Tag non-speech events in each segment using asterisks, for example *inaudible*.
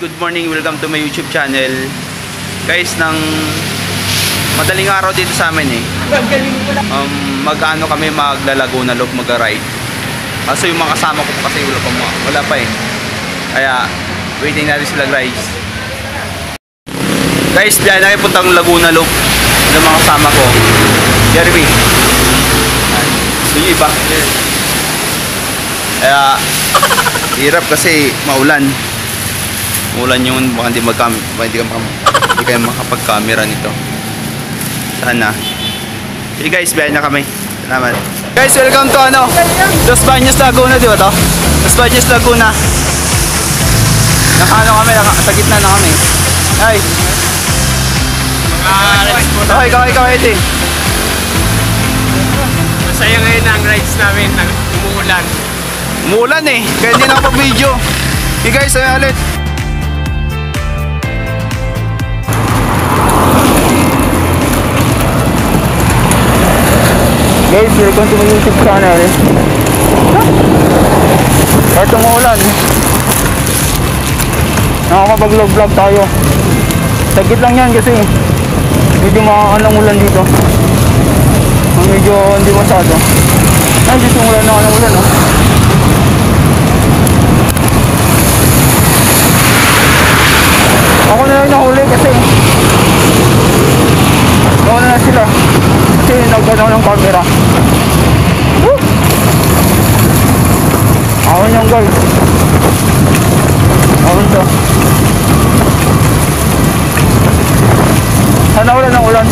good morning. Welcome to my YouTube channel. Guys, nang madaling araw dito sa amin eh. Um, mag-ano kami maglalago na loob mag-ride. Kaso yung mga kasama ko kasi wala pa, wala pa eh. Kaya, waiting natin sila guys. Guys, biyahe na kayo puntang Laguna Loop ng mga kasama ko. Jeremy. Yan. Yung iba. Kaya, *laughs* hirap kasi maulan. Maulan yun, baka hindi, magkam baka hindi, ka hindi kayo makapag-camera nito. Sana. Okay guys, biyahe na kami. Salamat. Guys, welcome to ano? Los Baños Laguna, di ba to? Los Baños Laguna. Nakaano kami, naka, sa gitna na kami. Ay, okay, ikaw, ikaw, Eddie. Masaya ngayon ang rides namin nang umuulan. Umuulan eh, kaya hindi na ako video. Hey guys, ay ulit. Guys, welcome to my YouTube channel. Kahit umuulan. Nakakapag-vlog-vlog tayo. Sagit lang yan kasi medyo makakal ang ulan dito. Medyo hindi masyado. Ay, dito umulan na ng ulan, oh. Ako na lang nahuli kasi Ako na lang sila Kasi nagano ng camera Woo! Ako yan guys Ako to Sana ulan ng ulan?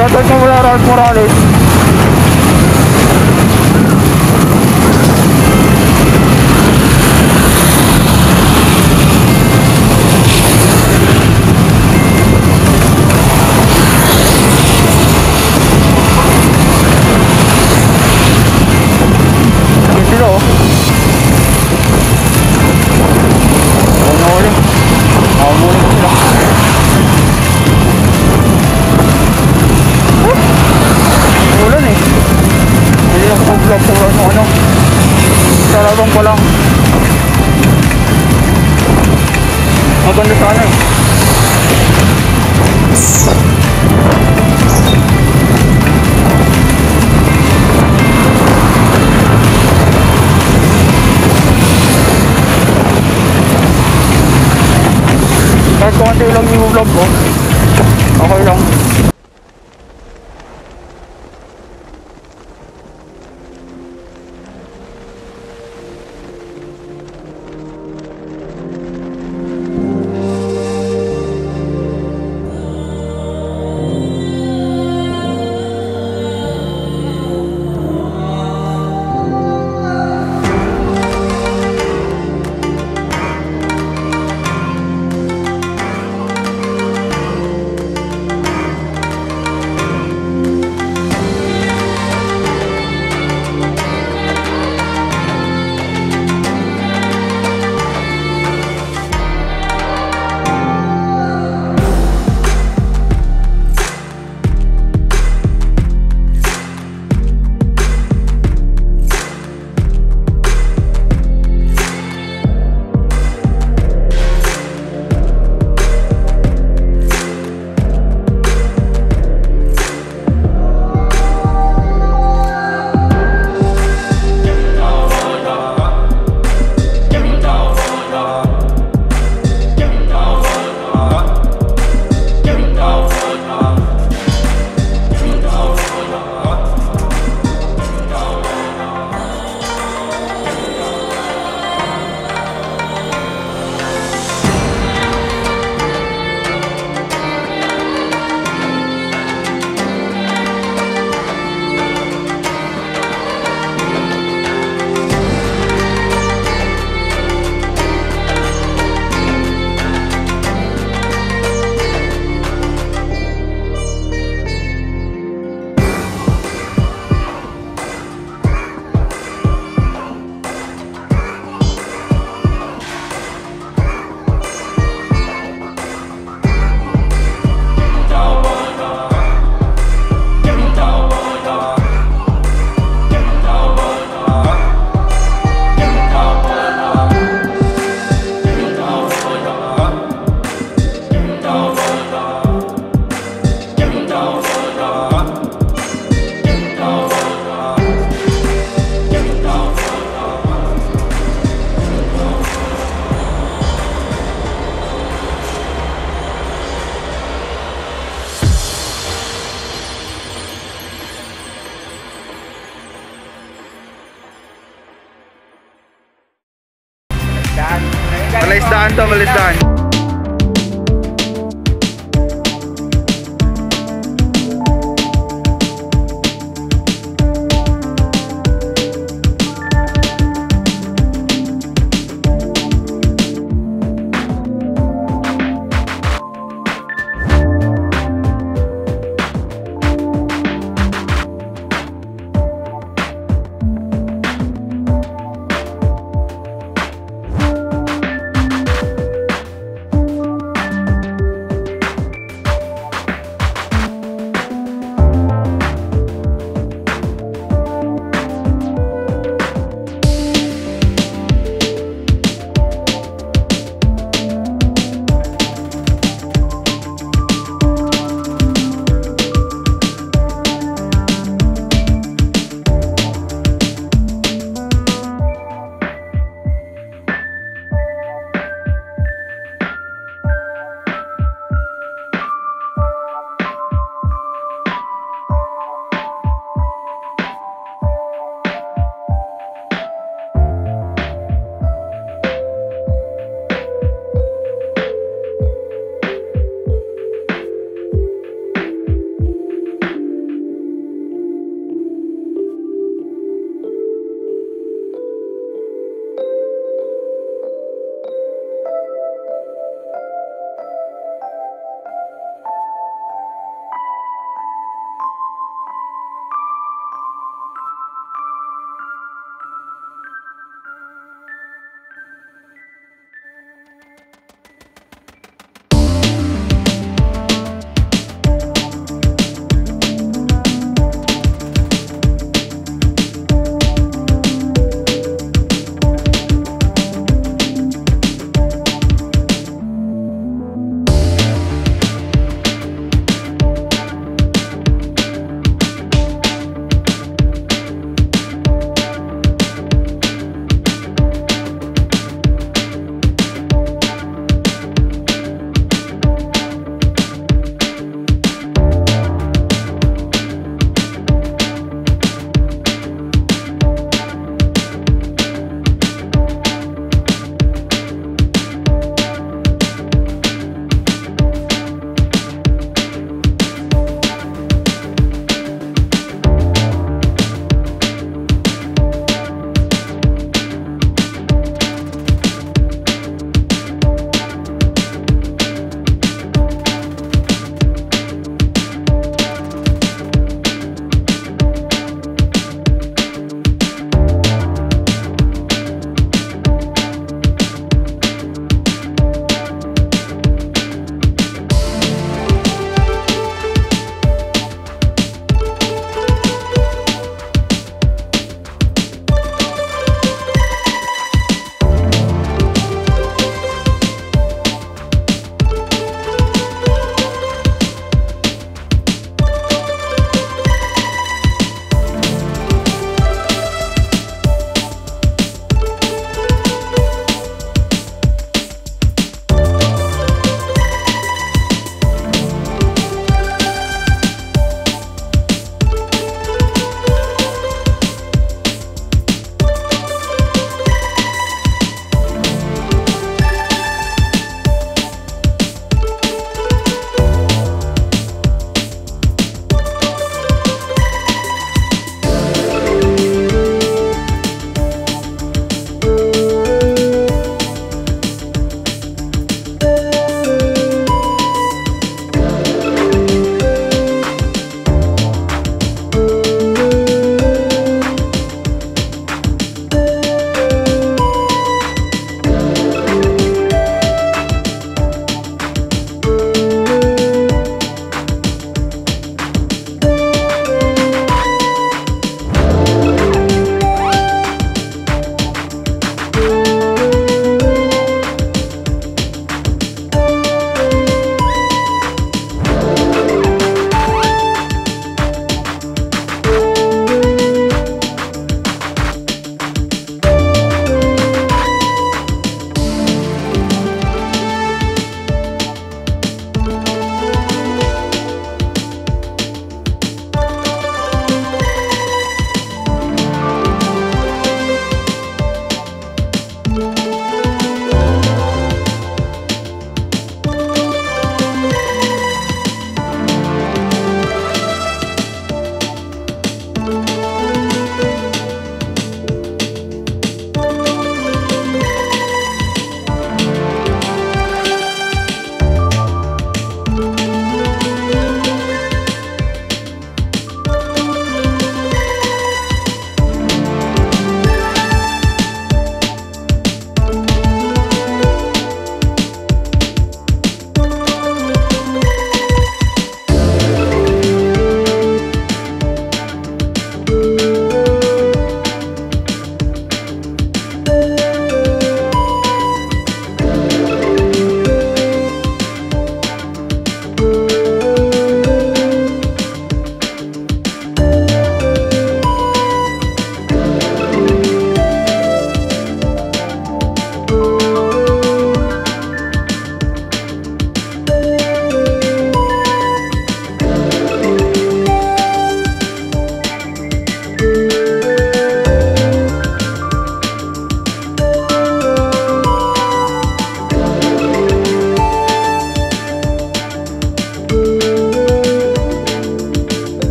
Shoutout mo mula Ralph Morales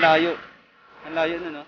layo. Ang layo na, no?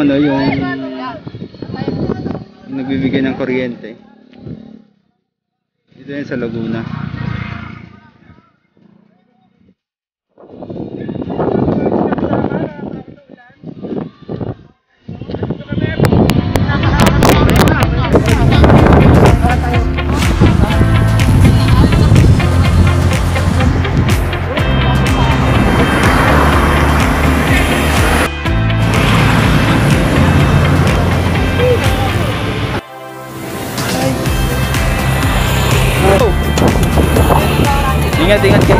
Yung ano, yung, yung nagbibigay ng kuryente. Dito yan sa Laguna. देंगे